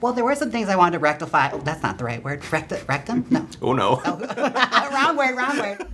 Well, there were some things I wanted to rectify. Oh, that's not the right word. Rect- rectum? No. Oh no. Oh, wrong word, wrong word.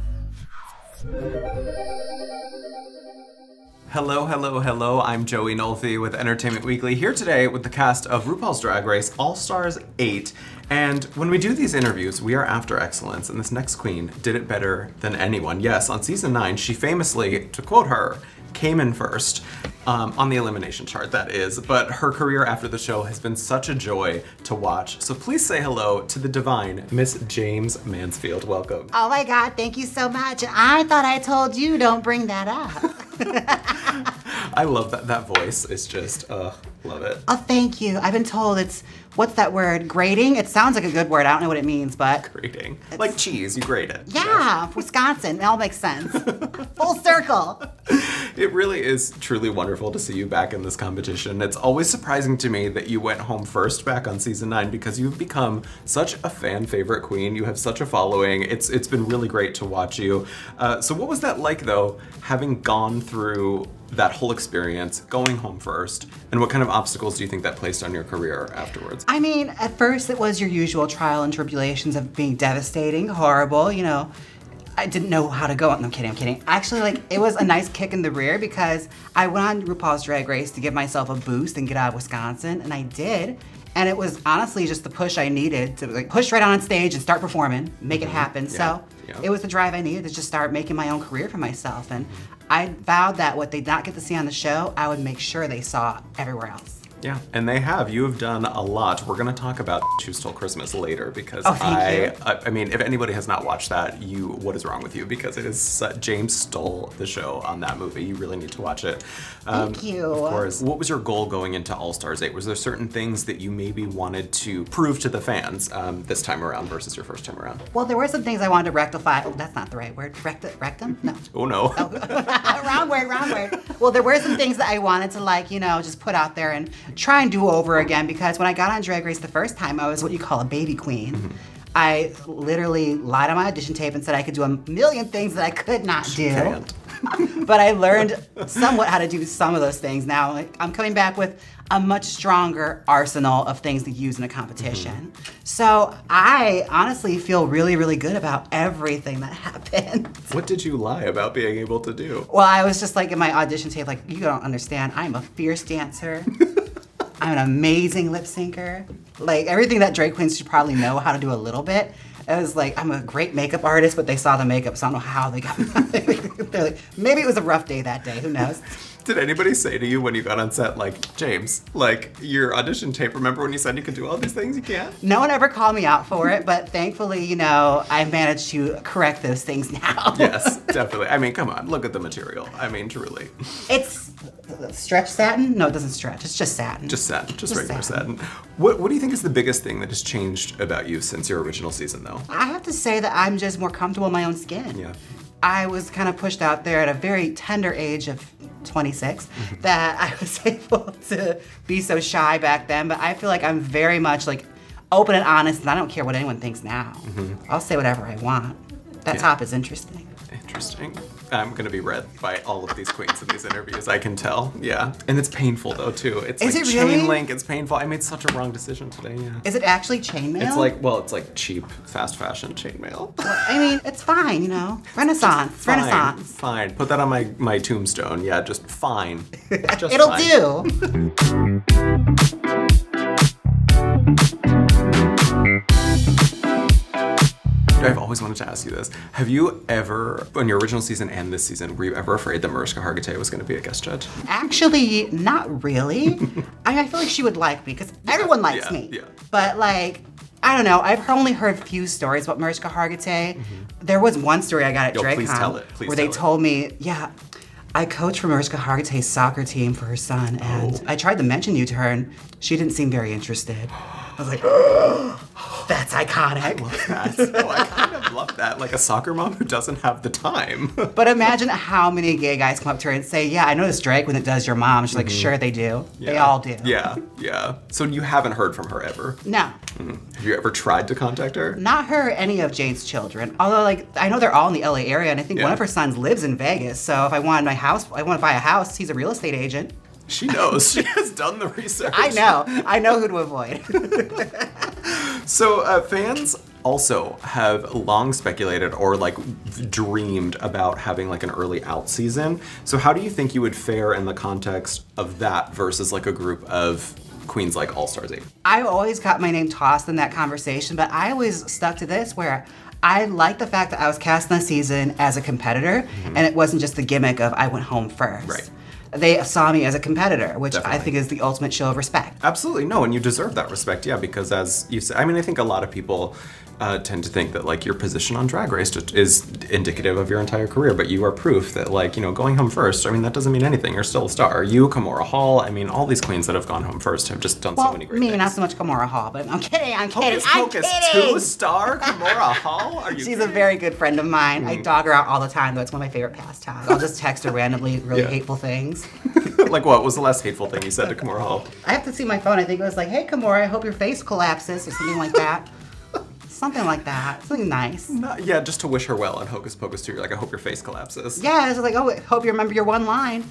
Hello, hello, hello. I'm Joey Nolfi with Entertainment Weekly here today with the cast of RuPaul's Drag Race All Stars 8. And when we do these interviews, we are after excellence, and this next queen did it better than anyone. Yes, on season 9, she famously, to quote her, came in first um, on the elimination chart, that is. But her career after the show has been such a joy to watch. So please say hello to the divine Miss Jaymes Mansfield. Welcome. Oh my God, thank you so much. I thought I told you don't bring that up. I love that. That voice is just, uh, love it. Oh, thank you. I've been told it's, what's that word? Grating? It sounds like a good word. I don't know what it means, but. Grating. Like cheese, you grate it. Yeah, Wisconsin. It all makes sense. Full circle. It really is truly wonderful to see you back in this competition. It's always surprising to me that you went home first back on season nine because you've become such a fan favorite queen. You have such a following. It's it's been really great to watch you. Uh, so what was that like though, having gone through that whole experience, going home first, and what kind of obstacles do you think that placed on your career afterwards? I mean, at first it was your usual trial and tribulations of being devastating, horrible, you know. I didn't know how to go. On no, I'm kidding, I'm kidding. Actually, like, it was a nice kick in the rear because I went on RuPaul's Drag Race to give myself a boost and get out of Wisconsin, and I did. And it was honestly just the push I needed to like push right on stage and start performing, make it mm-hmm. happen. So yeah. it was the drive I needed to just start making my own career for myself. And I vowed that what they did not get to see on the show, I would make sure they saw everywhere else. Yeah, and they have. You have done a lot. We're gonna talk about Who Stole Christmas later because Oh, I, I, I mean, if anybody has not watched that, you, what is wrong with you? Because it is uh, Jaymes stole the show on that movie. You really need to watch it. Um, Thank you. Of course. What was your goal going into All Stars 8? Was there certain things that you maybe wanted to prove to the fans um, this time around versus your first time around? Well, there were some things I wanted to rectify. Oh, that's not the right word. Rect- rectum? No. Oh no. wrong word, wrong word. Well, there were some things that I wanted to like, you know, just put out there and try and do over again because when I got on Drag Race the first time, I was what you call a baby queen. Mm-hmm. I literally lied on my audition tape and said I could do a million things that I could not do. But I learned somewhat how to do some of those things. Now I'm coming back with a much stronger arsenal of things to use in a competition. Mm-hmm. So I honestly feel really, really good about everything that happened. What did you lie about being able to do? Well, I was just like in my audition tape, like, you don't understand. I'm a fierce dancer. I'm an amazing lip syncer. Like everything that drag queens should probably know how to do a little bit. It was like I'm a great makeup artist, but they saw the makeup, so I don't know how they got. They're like, maybe it was a rough day that day. Who knows? Did anybody say to you when you got on set, like, Jaymes, like, your audition tape, remember when you said you could do all these things? You can't? No one ever called me out for it, but thankfully, you know, I've managed to correct those things now. Yes, definitely. I mean, come on, look at the material. I mean, truly. It's stretch satin. No, it doesn't stretch. It's just satin. Just satin, just, Just regular satin. satin. What, what do you think is the biggest thing that has changed about you since your original season, though? I have to say that I'm just more comfortable in my own skin. Yeah. I was kind of pushed out there at a very tender age of 26 mhm. that I was able to be so shy back then, but I feel like I'm very much like open and honest and I don't care what anyone thinks now. Mm-hmm. I'll say whatever I want. That Yeah. top is interesting. Interesting. I'm gonna be read by all of these queens in these interviews, I can tell. Yeah. And it's painful, though, too. It's Is like it chain really? link, it's painful. I made such a wrong decision today, yeah. Is it actually chainmail? It's like, well, it's like cheap, fast fashion chainmail. I mean, it's fine, you know. Renaissance, Fine, Renaissance. Fine. Put that on my, my tombstone. Yeah, just fine. Just It'll fine. do. I've always wanted to ask you this. Have you ever, on your original season and this season, were you ever afraid that Mariska Hargitay was going to be a guest judge? Actually, not really. I, mean, I feel like she would like me because everyone likes yeah, me. yeah. But like, I don't know. I've only heard a few stories about Mariska Hargitay. Mm-hmm. There was one story I got at Yo, DragCon please tell it. Please where they told me, yeah, I coach for Mariska Hargitay's soccer team for her son, and Oh. I tried to mention you to her, and she didn't seem very interested. I was like, that's iconic. That's, oh, I kind of love that. Like a soccer mom who doesn't have the time. But imagine how many gay guys come up to her and say, "Yeah, I know Drake when it does your mom." She's like, mm-hmm. "Sure, they do. They all do." Yeah, yeah. So you haven't heard from her ever? No, mm-hmm. Have you ever tried to contact her? not her or any of Jane's children. Although, like, I know they're all in the LA area, and I think one of her sons lives in Vegas. So if I wanted my house, I want to buy a house. He's a real estate agent. She knows. she has done the research. I know. I know who to avoid. So uh, fans also have long speculated or like dreamed about having like an early out season. So how do you think you would fare in the context of that versus like a group of queens like All Stars 8? I always got my name tossed in that conversation, but I always stuck to this where I like the fact that I was cast in the season as a competitor, and it wasn't just the gimmick of I went home first. Right. They saw me as a competitor, which I think is the ultimate show of respect. Absolutely no, and you deserve that respect, yeah, because as you said, I mean, I think a lot of people uh, tend to think that like your position on Drag Race is indicative of your entire career, but you are proof that like you know going home first. I mean, that doesn't mean anything. You're still a star. You, Kahmora Hall. I mean, all these queens that have gone home first have just done so many great me, things. not so much Kahmora Hall, but I'm kidding. I'm kidding. Hocus I'm Pocus kidding. two star Kahmora Hall. Are you? She's a very good friend of mine. Mm. I dog her out all the time, though. It's one of my favorite pastimes. I'll just text her randomly really Yeah. hateful things. like what was the last hateful thing you said to Kahmora Hall? I have to see my phone. I think it was like, "Hey, Kahmora, I hope your face collapses," or something like that. Something like that. Something nice. Not, yeah, just to wish her well on Hocus Pocus 2. You're like, I hope your face collapses. Yeah, it's like, "Oh, hope you remember your one line."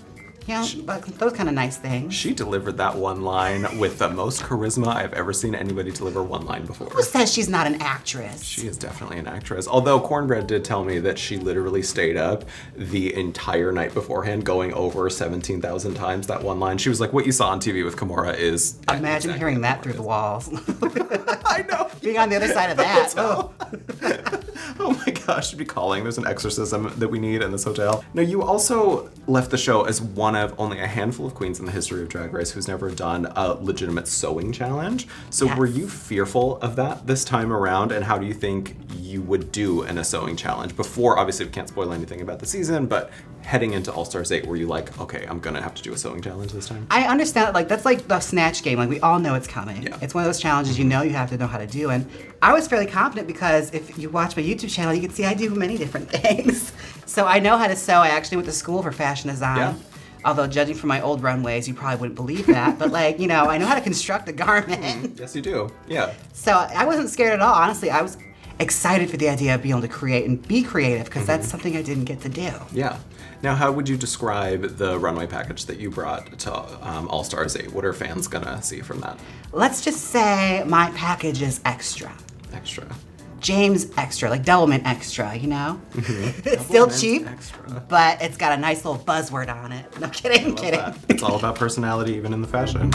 Yeah, but those kind of nice things. She delivered that one line with the most charisma I've ever seen anybody deliver one line before. Who says she's not an actress? She is definitely an actress. Although Cornbread did tell me that she literally stayed up the entire night beforehand, going over 17,000 times that one line. She was like, What you saw on TV with Kahmora is. Imagine exactly hearing that through the walls. I know. Being on the other side of that. Oh. Oh my gosh, should be calling. There's an exorcism that we need in this hotel. Now, you also left the show as one of only a handful of queens in the history of Drag Race who's never done a legitimate sewing challenge. So, Yes. were you fearful of that this time around? And how do you think you would do in a sewing challenge? Before, obviously, we can't spoil anything about the season, but heading into All Stars 8, were you like, okay, I'm gonna have to do a sewing challenge this time? I understand, like, that's like the snatch game. Like, we all know it's coming. Yeah. It's one of those challenges you mm-hmm. know you have to know how to do. And I was fairly confident because if you watch my YouTube channel, you can see I do many different things. so I know how to sew. I actually went to school for fashion design. Yeah. Although, judging from my old runways, you probably wouldn't believe that. but, like, you know, I know how to construct a garment. Mm-hmm. Yes, you do. Yeah. So I wasn't scared at all. Honestly, I was excited for the idea of being able to create and be creative because that's something I didn't get to do. Yeah. Now, how would you describe the runway package that you brought to um, All Stars 8? What are fans gonna see from that? Let's just say my package is extra. Extra. Jaymes extra, like Doublemint extra, you know? Mm-hmm. it's still Doublemint cheap, extra. but it's got a nice little buzzword on it. No kidding, kidding. that. It's all about personality, even in the fashion.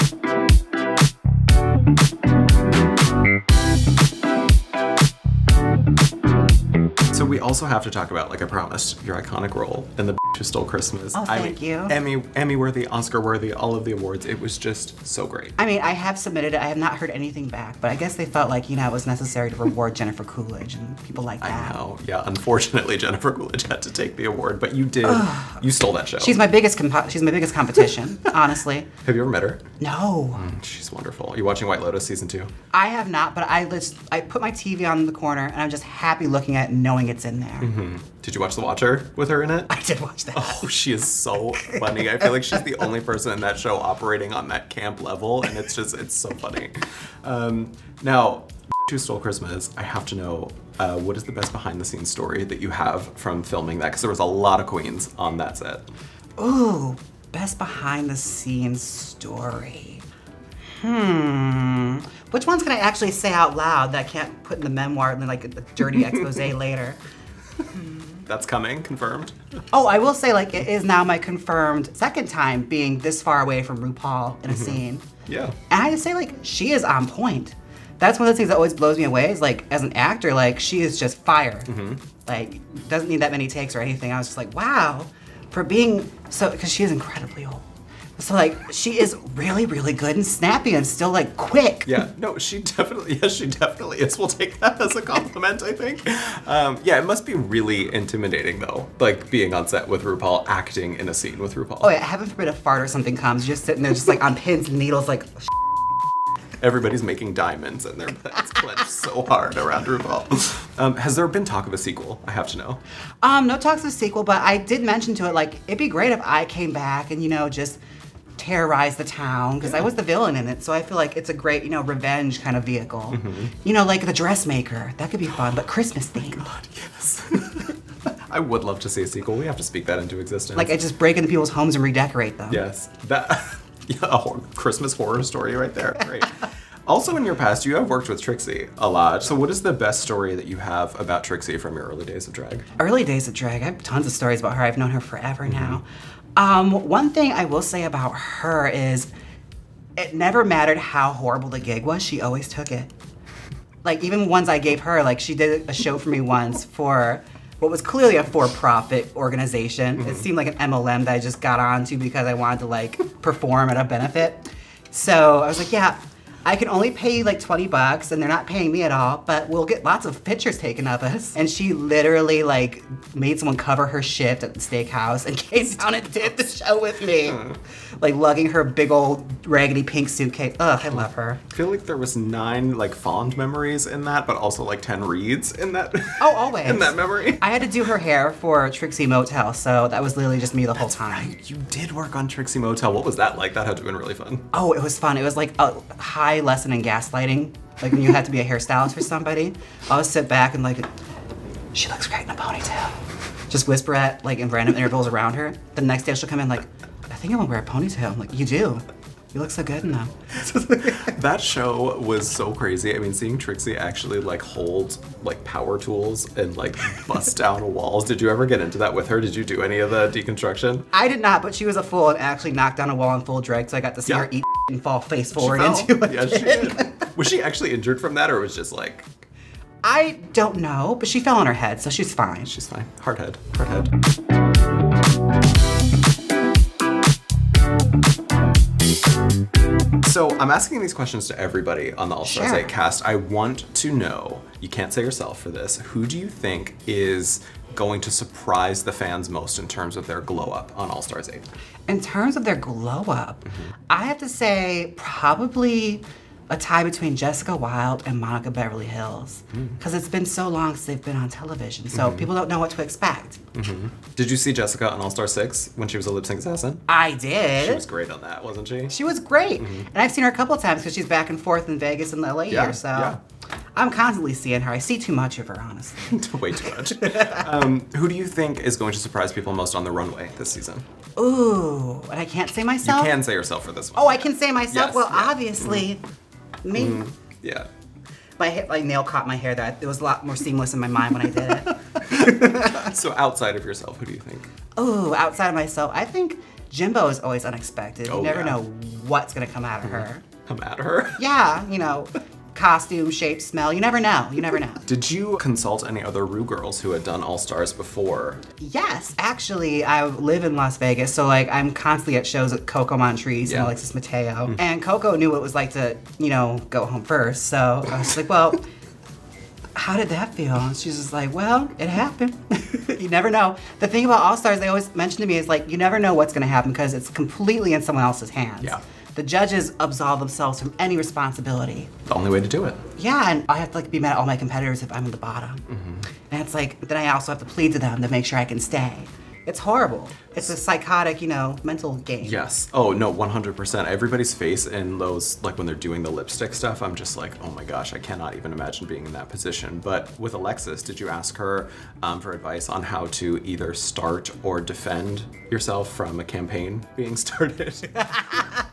we also have to talk about, like I promised, your iconic role in the Who Stole Christmas. Oh, I thank mean, you. Emmy, Emmy worthy, Oscar worthy, all of the awards. It was just so great. I mean, I have submitted it. I have not heard anything back, but I guess they felt like, you know, it was necessary to reward Jennifer Coolidge and people like that. I know. Yeah, unfortunately, Jennifer Coolidge had to take the award, but you did. you stole that show. She's my biggest she's my biggest competition, honestly. Have you ever met her? No. Mm, she's wonderful. Are you watching White Lotus season two? I have not, but I just I put my TV on the corner and I'm just happy looking at it knowing it's in there. Mm-hmm. Did you watch The Watcher with her in it? I did watch that. Oh, she is so funny. I feel like she's the only person in that show operating on that camp level, and it's just, it's so funny. Um, now, Who Stole Christmas, I have to know uh, what is the best behind the scenes story that you have from filming that? Because there was a lot of queens on that set. Ooh, best behind the scenes story. Hmm. Which ones can I actually say out loud that I can't put in the memoir and then like a dirty expose later? That's coming, confirmed. Oh, I will say like it is now my confirmed second time being this far away from RuPaul in a mm-hmm. scene. Yeah. And I just say like she is on point. That's one of the things that always blows me away is like as an actor, like she is just fire. Mm-hmm. Like doesn't need that many takes or anything. I was just like, wow, for being so because she is incredibly old. So like she is really, really good and snappy and still like quick. Yeah, no, she definitely, yes, she definitely is. We'll take that as a compliment, I think. Um, yeah, it must be really intimidating, though, like being on set with RuPaul, acting in a scene with RuPaul. Oh yeah, heaven forbid a fart or something comes, you're just sitting there just like on pins and needles, like Everybody's making diamonds and their heads clenched so hard around RuPaul. Um, has there been talk of a sequel? I have to know. Um, no talks of sequel, but I did mention to it like it'd be great if I came back and you know just terrorize the town because I was the villain in it. So I feel like it's a great you know revenge kind of vehicle. Mm-hmm. You know, like the dressmaker that could be fun, but Christmas themed. Yes. I would love to see a sequel. We have to speak that into existence. Like I just break into people's homes and redecorate them. Yes, that Yeah, a Christmas horror story right there. Great. also, in your past, you have worked with Trixie a lot. So, what is the best story that you have about Trixie from your early days of drag? Early days of drag, I have tons of stories about her. I've known her forever now. Um, one thing I will say about her is it never mattered how horrible the gig was, she always took it. Like, even ones I gave her, like, she did a show for me once for what was clearly a for profit organization. It seemed like an MLM that I just got onto because I wanted to, like, perform at a benefit. So I was like, yeah, I can only pay you like 20 bucks and they're not paying me at all, but we'll get lots of pictures taken of us. And she literally like made someone cover her shift at the steakhouse and came down and did the show with me. Like lugging her big old raggedy pink suitcase. Ugh, I hmm. love her. I feel like there was nine like fond memories in that, but also like ten reads in that. Oh, always. in that memory. I had to do her hair for Trixie Motel, so that was literally just me the whole time. You did work on Trixie Motel. What was that like? That had to have been really fun. Oh, it was fun. It was like a high lesson in gaslighting. Like when you had to be a hairstylist for somebody. I would sit back and like, she looks great in a ponytail. Just whisper at like in random intervals around her. The next day she'll come in like, I think I'm gonna wear a ponytail. I'm like, you do. You look so good in them. That show was so crazy. I mean, seeing Trixie actually like hold like power tools and like bust down walls. Did you ever get into that with her? Did you do any of the deconstruction? I did not, but she was a fool and actually knocked down a wall in full drag, so I got to see Yeah. her eat and fall face forward into it. Yeah, she did. Was she actually injured from that, or was just like I don't know, but she fell on her head, so she's fine. she's fine? Hard head. Hard head. So I'm asking these questions to everybody on the All Stars Sure. 8 cast. I want to know, you can't say yourself for this, who do you think is going to surprise the fans most in terms of their glow up on All Stars 8? In terms of their glow up, mm-hmm. I have to say probably a tie between Jessica Wild and Monica Beverly Hillz. Mm. Because it's been so long since they've been on television, so mm-hmm. people don't know what to expect. Mm-hmm. Did you see Jessica on All Star 6 when she was a lip sync assassin? I did. She was great on that, wasn't she? She was great. And I've seen her a couple of times because she's back and forth in Vegas and LA Yeah, here, so yeah. I'm constantly seeing her. I see too much of her, honestly. Way too much. um, who do you think is going to surprise people most on the runway this season? Ooh, and I can't say myself? You can say yourself for this one. Oh, I can say myself. Yes, well, yeah. Obviously, me. Yeah. My, my nail caught my hair. That it was a lot more seamless in my mind when I did it. So outside of yourself, who do you think? Ooh, outside of myself, I think Jimbo is always unexpected. Oh, you never yeah. Know what's gonna come out of her. Come out of her. Yeah, you know, costume, shape, smell. You never know. You never know. Did you consult any other Ru girls who had done All Stars before? Yes, actually, I live in Las Vegas, so like I'm constantly at shows with Coco Montrese Yeah. and Alexis Mateo. Hmm. And Coco knew what it was like to, you know, go home first. So I was like, well, how did that feel? And she's just like, well, it happened. you never know. The thing about All Stars, they always mention to me is like, you never know what's going to happen because it's completely in someone else's hands. Yeah. The judges absolve themselves from any responsibility. The only way to do it. Yeah, and I have to like be mad at all my competitors if I'm at the bottom. And it's like then I also have to plead to them to make sure I can stay. It's horrible. It's a psychotic, you know, mental game. Yes. Oh no, 100%. Everybody's face in those, like when they're doing the lipstick stuff, I'm just like, oh my gosh, I cannot even imagine being in that position. But with Alexis, did you ask her um, for advice on how to either start or defend yourself from a campaign being started?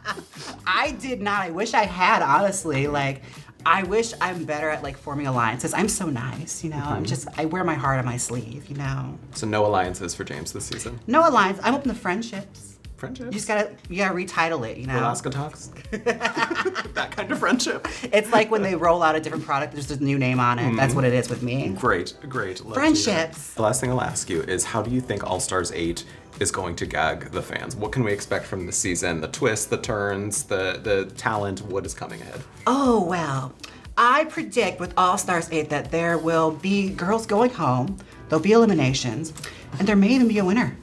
I did not. I wish I had, honestly. Like, I wish I'm better at like forming alliances. I'm so nice, you know. I'm mm-hmm. just I wear my heart on my sleeve, you know. so no alliances for Jaymes this season. No alliance. I'm open to friendships. Friendships. You just gotta you gotta retitle it, you know. Alaska talks. that kind of friendship. It's like when they roll out a different product, there's a new name on it. That's mm-hmm. what it is with me. Great, great. Love to hear it. Friendships. The last thing I'll ask you is how do you think All Stars 8 is going to gag the fans? What can we expect from the season? The twists, the turns, the, the talent, what is coming ahead? Oh, well, I predict with All Stars 8 that there will be girls going home, there'll be eliminations, and there may even be a winner.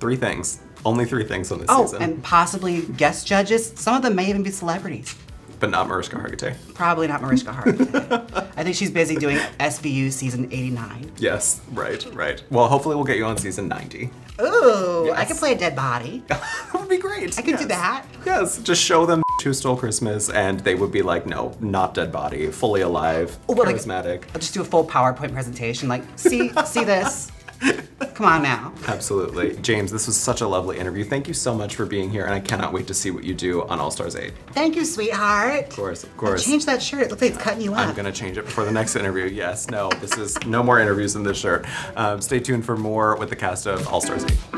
Three things. Only three things on this Oh, season. and possibly guest judges. Some of them may even be celebrities. but not Mariska Hargitay. Probably not Mariska Hargitay. I think she's busy doing SVU season 89. Yes, right, right. Well, hopefully we'll get you on season 90. Ooh, I could play a dead body. that would be great. I could do that. Yes, just show them who stole Christmas and they would be like, no, not dead body, fully alive, Oh, well, like- charismatic. I'll just do a full PowerPoint presentation. Like, see, see this. Come on now. Absolutely. Jaymes, this was such a lovely interview. Thank you so much for being here, and I cannot wait to see what you do on All Stars 8. Thank you, sweetheart. Of course, of course. Change that shirt. It looks like it's cutting you up. I'm gonna change it before the next interview. Yes, no, this is no more interviews in this shirt. Um, stay tuned for more with the cast of All Stars 8.